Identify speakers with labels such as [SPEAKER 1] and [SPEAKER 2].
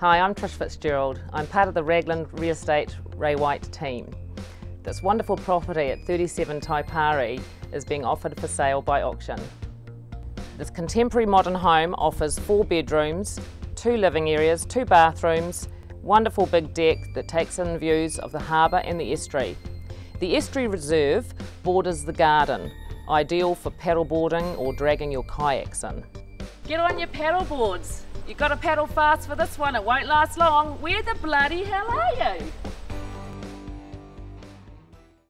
[SPEAKER 1] Hi, I'm Trish Fitzgerald. I'm part of the Raglan Real Estate Ray White team. This wonderful property at 37 Taipari is being offered for sale by auction. This contemporary modern home offers four bedrooms, two living areas, two bathrooms, wonderful big deck that takes in views of the harbour and the estuary. The estuary reserve borders the garden, ideal for paddleboarding or dragging your kayaks in. Get on your paddle boards. You've got to paddle fast for this one, it won't last long. Where the bloody hell are you?